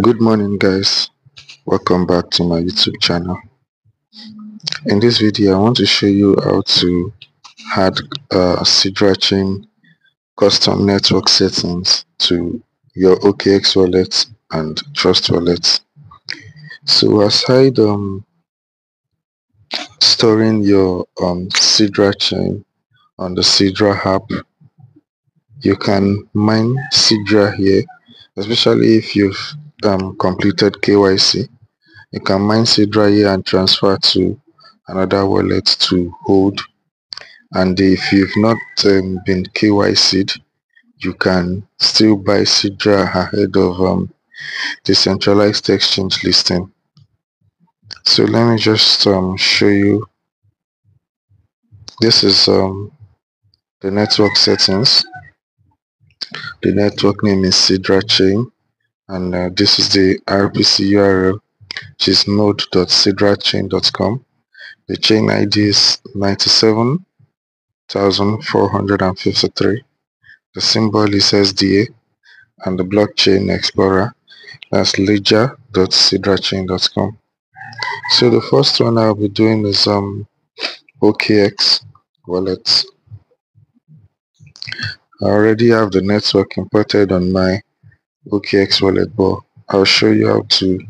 good morning guys. Welcome back to my youtube channel. In this video i want to show you how to add uh, sidra chain custom network settings to your okx wallet and trust wallet. So aside um storing your um sidra chain on the sidra app you can mine sidra here especially if you've um, completed KYC you can mine Sidra here and transfer to another wallet to hold. And if you've not um, been KYC'd you can still buy Sidra ahead of um, the centralized exchange listing. So let me just um, show you. This is um, the network settings the network name is Sidra chain and uh, this is the RPC URL which is node.sidrachain.com the chain ID is 97,453 the symbol is SDA and the blockchain explorer that's ledger.sidrachain.com so the first one I'll be doing is um OKX wallet I already have the network imported on my OKX wallet but I'll show you how to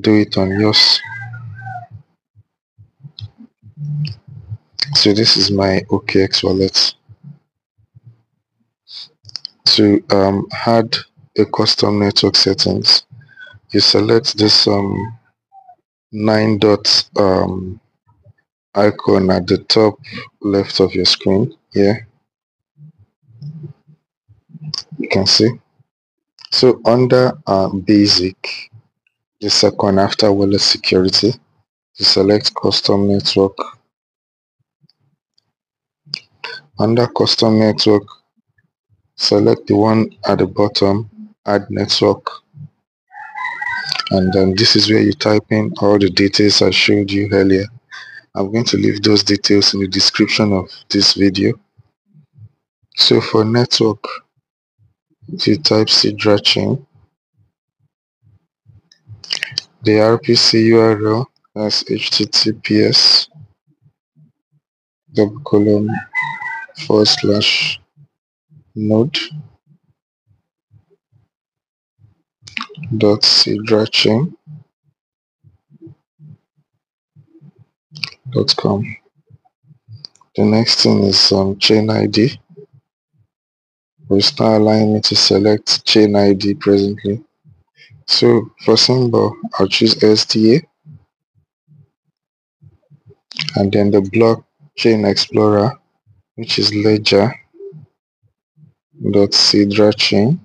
do it on yours. So this is my OKX wallet. To um, add a custom network settings you select this um, nine dot um, icon at the top left of your screen here you can see so under uh, basic, the second after wallet security, you select custom network. Under custom network, select the one at the bottom, add network. And then this is where you type in all the details I showed you earlier. I'm going to leave those details in the description of this video. So for network, you type Sidra chain. The RPC URL as https double colon forward slash node dot Sidra chain dot com. The next thing is um, chain ID it's not allowing me to select chain ID presently. So for symbol, I'll choose SDA and then the blockchain explorer, which is ledger dot sidra chain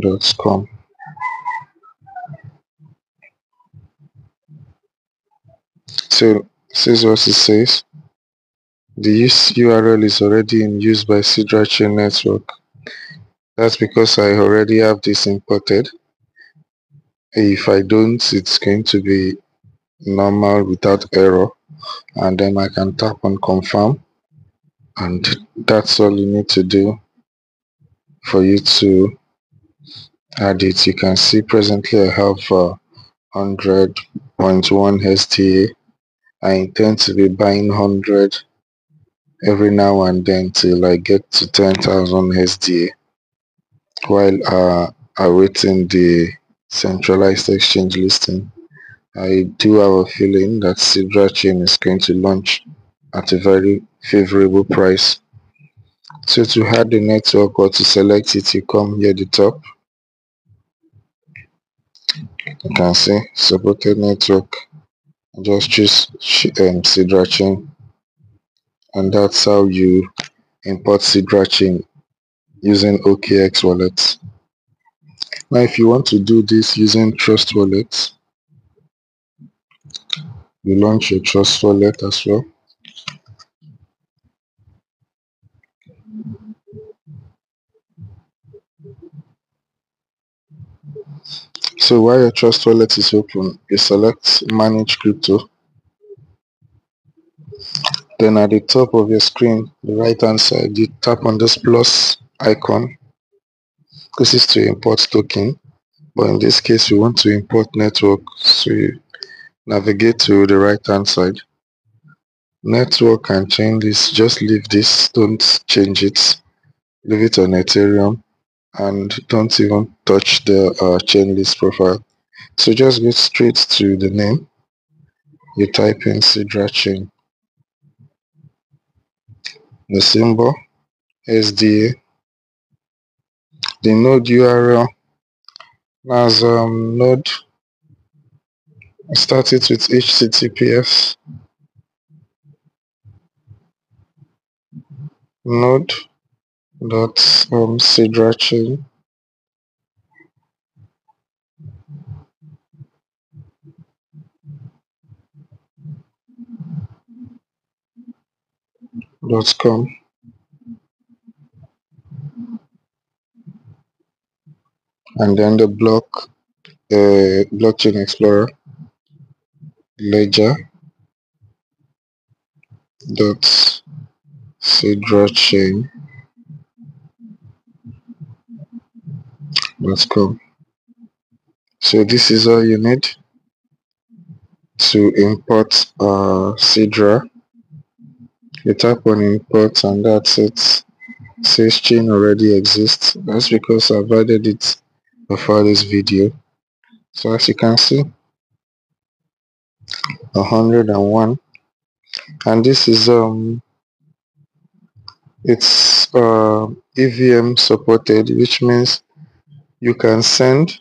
dot com. So this is what it says the use URL is already in use by Sidra Chain Network. That's because I already have this imported. If I don't, it's going to be normal without error. And then I can tap on confirm. And that's all you need to do for you to add it. You can see presently I have uh, 100.1 SDA. I intend to be buying 100 every now and then till I get to 10,000 SDA while uh, awaiting the centralized exchange listing. I do have a feeling that Sidra chain is going to launch at a very favorable price. So to add the network or to select it, you come here at the top. You can see supported network. Just choose um, Sidra chain and that's how you import Sidra chain using OKX wallet. Now if you want to do this using Trust Wallet, you launch your Trust Wallet as well. So while your Trust Wallet is open, you select Manage Crypto then at the top of your screen the right hand side you tap on this plus icon. This is to import token but in this case we want to import network so you navigate to the right hand side. Network and chain this just leave this don't change it. Leave it on ethereum and don't even touch the uh, chain list profile. So just go straight to the name. You type in Sidra chain the symbol SDA the node URL as um, node start it with HTTPS node dot um, dot com. And then the block uh, blockchain explorer ledger dot sidra chain dot com. So this is all you need to import uh, sidra you tap on import and that's it. Says chain already exists. That's because i've added it before this video. So as you can see 101 and this is um it's uh, EVM supported which means you can send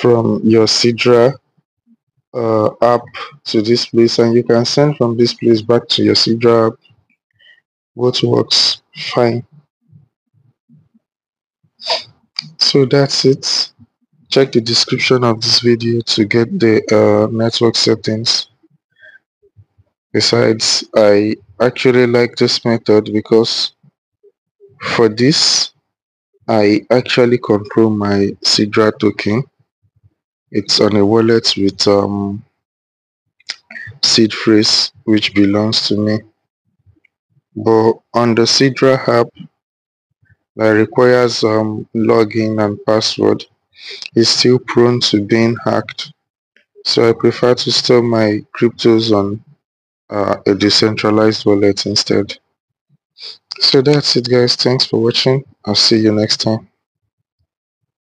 from your Sidra uh, app to this place and you can send from this place back to your Sidra app. Both works fine. So that's it. Check the description of this video to get the uh, network settings. Besides I actually like this method because for this I actually control my Sidra token it's on a wallet with um, seed phrase which belongs to me. But on the Sidra app that requires um, login and password is still prone to being hacked. So I prefer to store my cryptos on uh, a decentralized wallet instead. So that's it guys. Thanks for watching. I'll see you next time